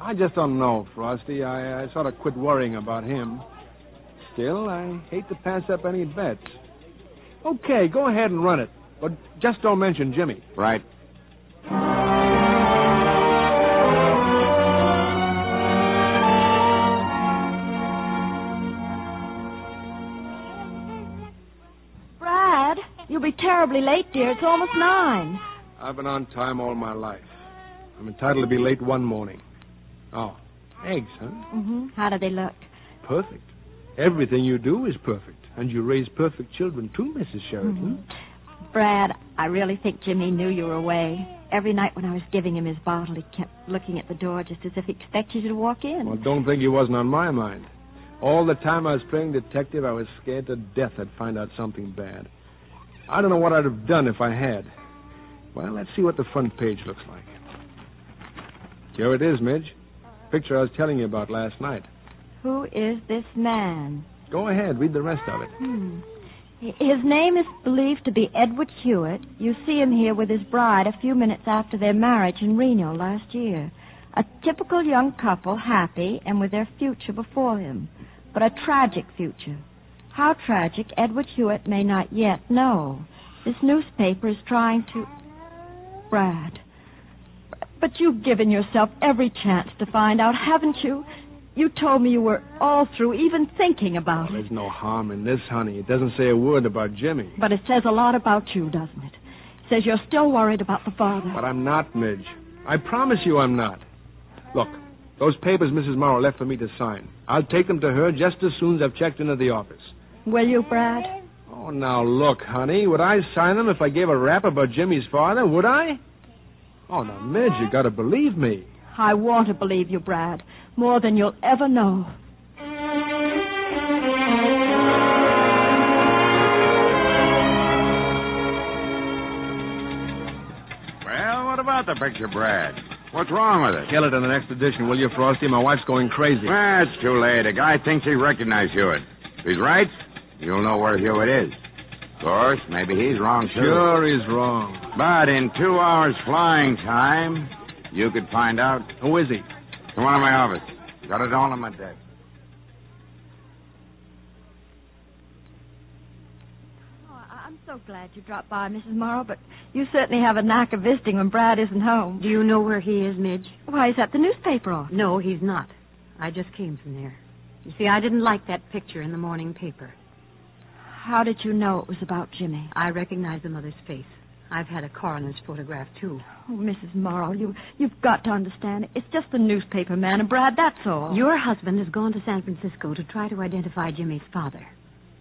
I just don't know, Frosty. I, I sort of quit worrying about him. Still, I hate to pass up any bets. Okay, go ahead and run it. But just don't mention Jimmy. Right. Terribly late, dear. It's almost nine. I've been on time all my life. I'm entitled to be late one morning. Oh, eggs, huh? Mm-hmm. How do they look? Perfect. Everything you do is perfect. And you raise perfect children, too, Mrs. Sheridan. Brad, I really think Jimmy knew you were away. Every night when I was giving him his bottle, he kept looking at the door just as if he expected you to walk in. Well, don't think he wasn't on my mind. All the time I was playing detective, I was scared to death I'd find out something bad. I don't know what I'd have done if I had. Well, let's see what the front page looks like. Here it is, Midge. Picture I was telling you about last night. Who is this man? Go ahead, read the rest of it. Hmm. His name is believed to be Edward Hewitt. You see him here with his bride a few minutes after their marriage in Reno last year. A typical young couple, happy and with their future before him. But a tragic future. How tragic, Edward Hewitt may not yet know. This newspaper is trying to. Brad. But you've given yourself every chance to find out, haven't you? You told me you were all through even thinking about it. There's no harm in this, honey. It doesn't say a word about Jimmy. But it says a lot about you, doesn't it? It says you're still worried about the father. But I'm not, Midge. I promise you I'm not. Look, those papers Mrs. Morrow left for me to sign. I'll take them to her just as soon as I've checked into the office. Will you, Brad? Oh, now look, honey. Would I sign them if I gave a rap about Jimmy's father? Would I? Oh, now, Midge, you gotta believe me. I want to believe you, Brad, more than you'll ever know. Well, what about the picture, Brad? What's wrong with it? Kill it in the next edition, will you, Frosty? My wife's going crazy. Well, it's too late. A guy thinks he recognized Hewitt. If he's right, you'll know where Hewitt is. Of course, maybe he's wrong, too. Sure he's wrong. But in two hours flying time, you could find out. Who is he? Come on to my office. Got it all on my desk. Oh, I- I'm so glad you dropped by, Mrs. Morrow, but you certainly have a knack of visiting when Brad isn't home. Do you know where he is, Midge? Why, he's at the newspaper office. No, he's not. I just came from there. You see, I didn't like that picture in the morning paper. How did you know it was about Jimmy? I recognized the mother's face. I've had a coroner's photograph, too. Oh, Mrs. Morrow, you, you've got to understand. It's just the newspaper man and Brad, that's all. Your husband has gone to San Francisco to try to identify Jimmy's father.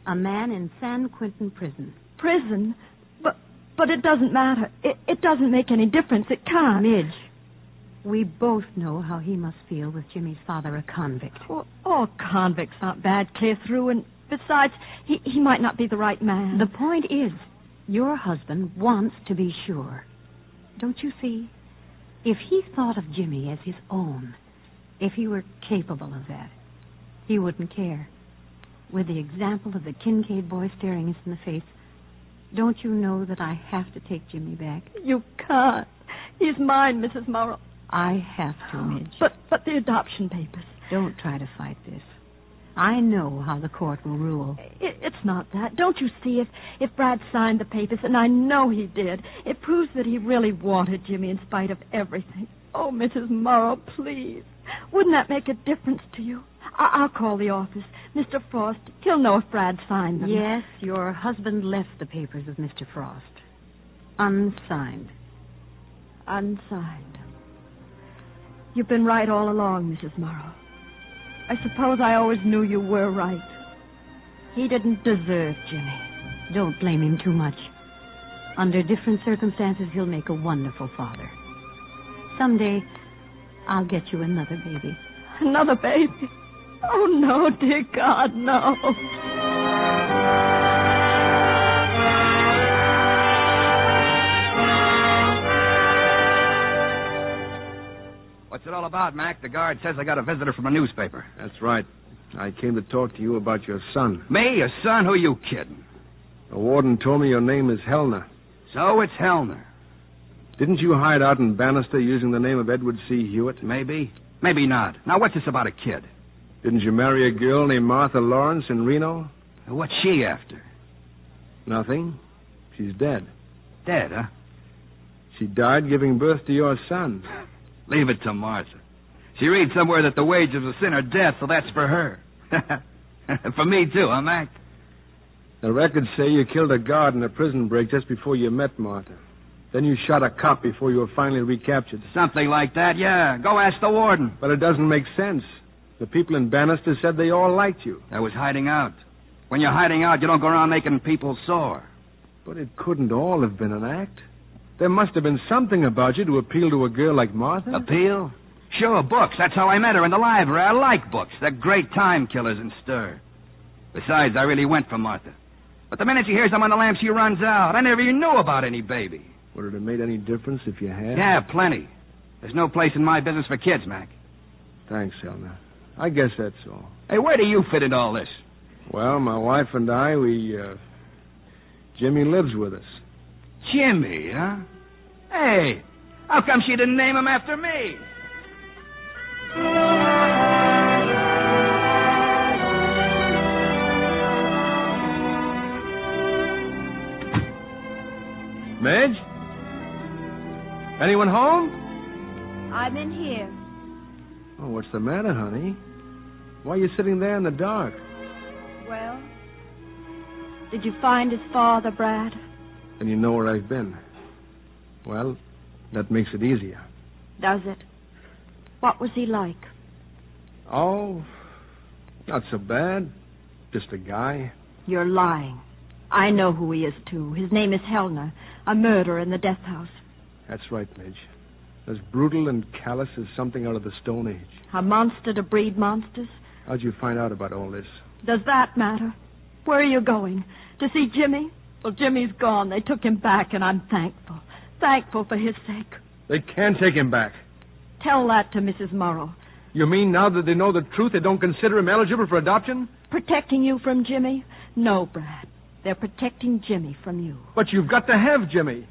A man in San Quentin prison. Prison? But, but it doesn't matter. It, it doesn't make any difference. It can't. Midge, we both know how he must feel with Jimmy's father a convict. Well, all convicts aren't bad clear through, and besides, he, he might not be the right man. The point is, your husband wants to be sure. Don't you see? If he thought of Jimmy as his own, if he were capable of that, he wouldn't care. With the example of the Kincaid boy staring us in the face, don't you know that I have to take Jimmy back? You can't. He's mine, Mrs. Morrow. I have to, Midge. But, but the adoption papers. Don't try to fight this. I know how the court will rule. It, it's not that. Don't you see? If if Brad signed the papers, and I know he did, it proves that he really wanted Jimmy in spite of everything. Oh, Mrs. Morrow, please. Wouldn't that make a difference to you? I- I'll call the office. Mr. Frost, he'll know if Brad signed them. Yes, your husband left the papers with Mr. Frost. Unsigned. Unsigned. You've been right all along, Mrs. Morrow. I suppose I always knew you were right. He didn't deserve Jimmy. Don't blame him too much. Under different circumstances, he'll make a wonderful father. Someday, I'll get you another baby. Another baby? Oh, no, dear God, no. What's it all about, Mac? The guard says I got a visitor from a newspaper. That's right. I came to talk to you about your son. Me? Your son? Who are you kidding? The warden told me your name is Helner. So it's Helner. Didn't you hide out in Bannister using the name of Edward C. Hewitt? Maybe. Maybe not. Now, what's this about a kid? Didn't you marry a girl named Martha Lawrence in Reno? What's she after? Nothing. She's dead. Dead, huh? She died giving birth to your son. Leave it to Martha. She reads somewhere that the wages of sin are death, so that's for her. for me, too, huh, Mac? The records say you killed a guard in a prison break just before you met Martha. Then you shot a cop before you were finally recaptured. Something like that, yeah. Go ask the warden. But it doesn't make sense. The people in Bannister said they all liked you. I was hiding out. When you're hiding out, you don't go around making people sore. But it couldn't all have been an act. There must have been something about you to appeal to a girl like Martha. Appeal? Sure, books. That's how I met her in the library. I like books. They're great time killers in stir. Besides, I really went for Martha. But the minute she hears I'm on the lam, she runs out. I never even knew about any baby. Would it have made any difference if you had? Yeah, plenty. There's no place in my business for kids, Mac. Thanks, Helner. I guess that's all. Hey, where do you fit in all this? Well, my wife and I, we, uh. Jimmy lives with us. Jimmy, huh? Hey, how come she didn't name him after me? Madge? Anyone home? I'm in here. Oh, what's the matter, honey? Why are you sitting there in the dark? Well, did you find his father, Brad? And you know where I've been. Well, that makes it easier. Does it? What was he like? Oh, not so bad. Just a guy. You're lying. I know who he is, too. His name is Helner, a murderer in the death house. That's right, Midge. As brutal and callous as something out of the Stone Age. A monster to breed monsters? How'd you find out about all this? Does that matter? Where are you going? To see Jimmy? Well, Jimmy's gone. They took him back, and I'm thankful. Thankful for his sake. They can take him back. Tell that to Mrs. Morrow. You mean now that they know the truth, they don't consider him eligible for adoption? Protecting you from Jimmy? No, Brad. They're protecting Jimmy from you. But you've got to have Jimmy.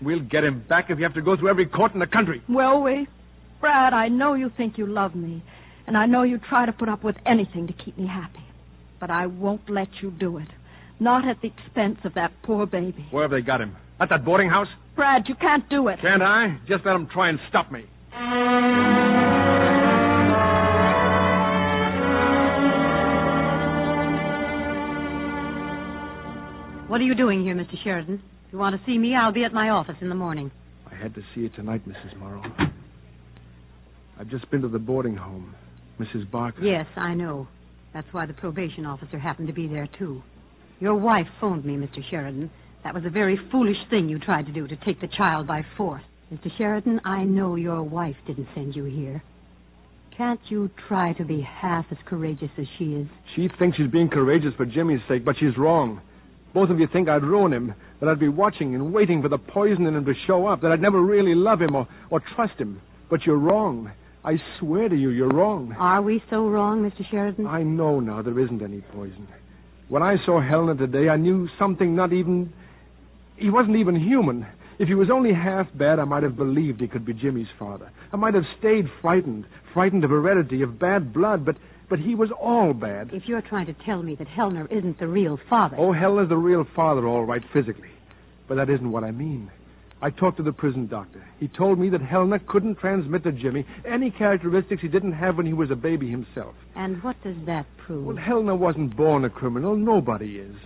We'll get him back if you have to go through every court in the country. Will we? Brad, I know you think you love me, and I know you try to put up with anything to keep me happy. But I won't let you do it. Not at the expense of that poor baby. Where have they got him? At that boarding house? Brad, you can't do it. Can't I? Just let them try and stop me. What are you doing here, Mr. Sheridan? If you want to see me, I'll be at my office in the morning. I had to see you tonight, Mrs. Morrow. I've just been to the boarding home. Mrs. Barker. Yes, I know. That's why the probation officer happened to be there, too. Your wife phoned me, Mr. Sheridan. That was a very foolish thing you tried to do, to take the child by force. Mr. Sheridan, I know your wife didn't send you here. Can't you try to be half as courageous as she is? She thinks she's being courageous for Jimmy's sake, but she's wrong. Both of you think I'd ruin him, that I'd be watching and waiting for the poison in him to show up, that I'd never really love him or, or trust him. But you're wrong. I swear to you, you're wrong. Are we so wrong, Mr. Sheridan? I know now there isn't any poison. When I saw Helner today, I knew something not even. He wasn't even human. If he was only half bad, I might have believed he could be Jimmy's father. I might have stayed frightened, frightened of heredity, of bad blood, but but he was all bad. If you're trying to tell me that Helner isn't the real father. Oh, Helner's the real father, all right, physically. But that isn't what I mean. I talked to the prison doctor. He told me that Helner couldn't transmit to Jimmy any characteristics he didn't have when he was a baby himself. And what does that prove? Well, Helner wasn't born a criminal. Nobody is.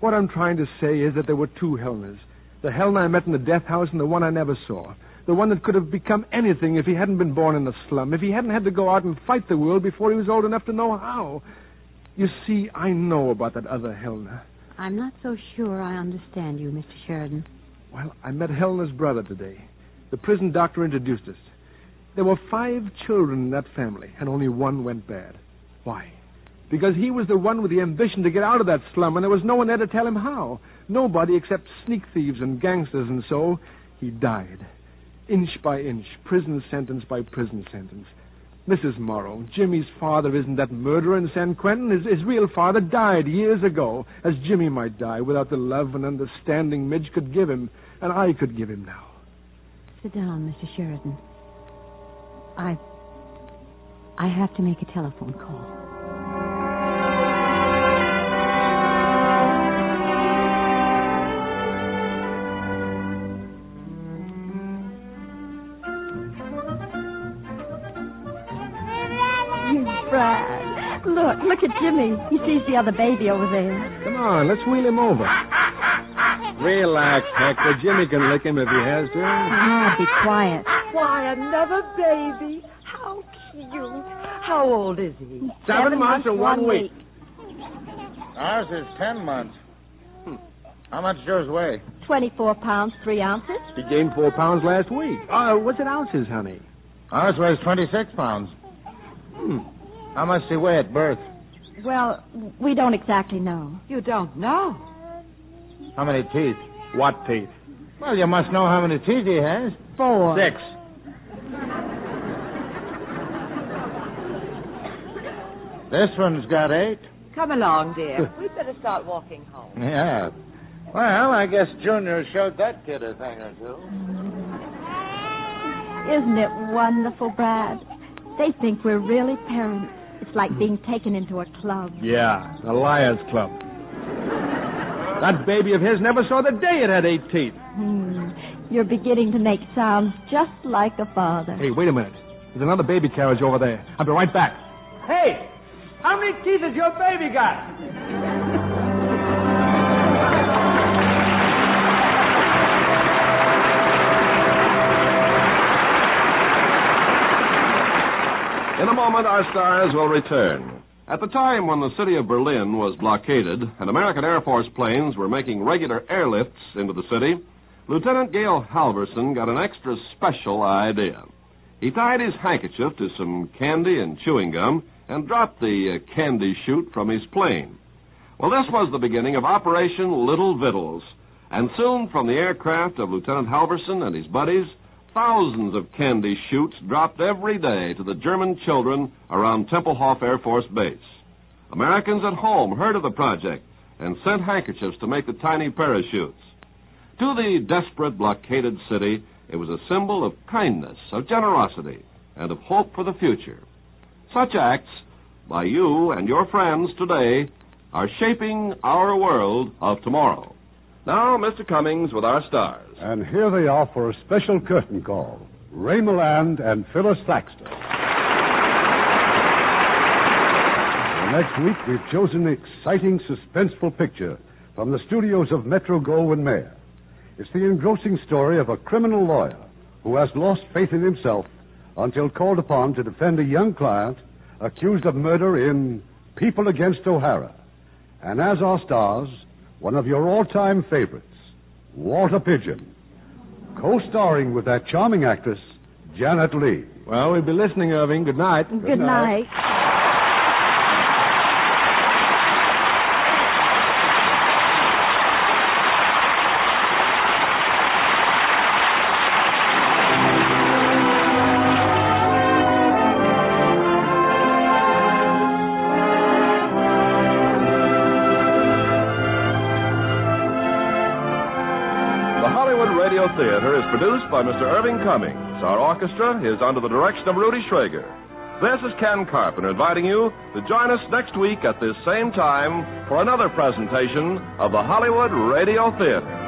What I'm trying to say is that there were two Helners. The Helner I met in the death house and the one I never saw. The one that could have become anything if he hadn't been born in a slum, if he hadn't had to go out and fight the world before he was old enough to know how. You see, I know about that other Helner. I'm not so sure I understand you, Mr. Sheridan. Well, I met Helner's brother today. The prison doctor introduced us. There were five children in that family, and only one went bad. Why? Because he was the one with the ambition to get out of that slum, and there was no one there to tell him how. Nobody except sneak thieves and gangsters, and so he died. inch by inch, prison sentence by prison sentence. Mrs. Morrow, Jimmy's father isn't that murderer in San Quentin. His, his real father died years ago, as Jimmy might die without the love and understanding Midge could give him, and I could give him now. Sit down, Mr. Sheridan. I. I have to make a telephone call. Brad, look, look at Jimmy. He sees the other baby over there. Come on, let's wheel him over. Relax, Hector. Jimmy can lick him if he has to. Ah, be quiet. Why, another baby. How cute. How old is he? Seven months and one week. Ours is ten months. Hmm. How much does yours weigh? 24 pounds, 3 ounces. He gained four pounds last week. Uh, what's in ounces, honey? Ours weighs 26 pounds. Hmm. How much does he weigh at birth? Well, we don't exactly know. You don't know. How many teeth? What teeth? Well, you must know how many teeth he has. Four. Six. This one's got eight. Come along, dear. We'd better start walking home. Yeah. Well, I guess Junior showed that kid a thing or two. Isn't it wonderful, Brad? They think we're really parents. It's like being taken into a club. Yeah, the Liars Club. That baby of his never saw the day it had eight teeth. Hmm. You're beginning to make sounds just like a father. Hey, wait a minute. There's another baby carriage over there. I'll be right back. Hey, how many teeth has your baby got? In a moment, our stars will return. At the time when the city of Berlin was blockaded and American Air Force planes were making regular airlifts into the city, Lieutenant Gail Halvorsen got an extra special idea. He tied his handkerchief to some candy and chewing gum and dropped the uh, candy chute from his plane. Well, this was the beginning of Operation Little Vittles, and soon from the aircraft of Lieutenant Halverson and his buddies, thousands of candy chutes dropped every day to the German children around Tempelhof Air Force Base. Americans at home heard of the project and sent handkerchiefs to make the tiny parachutes. To the desperate blockaded city, it was a symbol of kindness, of generosity, and of hope for the future. Such acts, by you and your friends today, are shaping our world of tomorrow. Now, Mr. Cummings with our stars. And here they are for a special curtain call Ray Milland and Phyllis Thaxter. Next week, we've chosen an exciting, suspenseful picture from the studios of Metro Goldwyn Mayer. It's the engrossing story of a criminal lawyer who has lost faith in himself until called upon to defend a young client accused of murder in People Against O'Hara. And as our stars, one of your all time favorites, Walter Pidgeon, co starring with that charming actress, Janet Leigh. Well, we'll be listening, Irving. Good night. Good, night. The orchestra is under the direction of Rudy Schrager. This is Ken Carpenter inviting you to join us next week at this same time for another presentation of the Hollywood Radio Theater.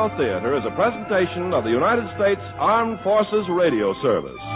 Radio Theater is a presentation of the United States Armed Forces Radio Service.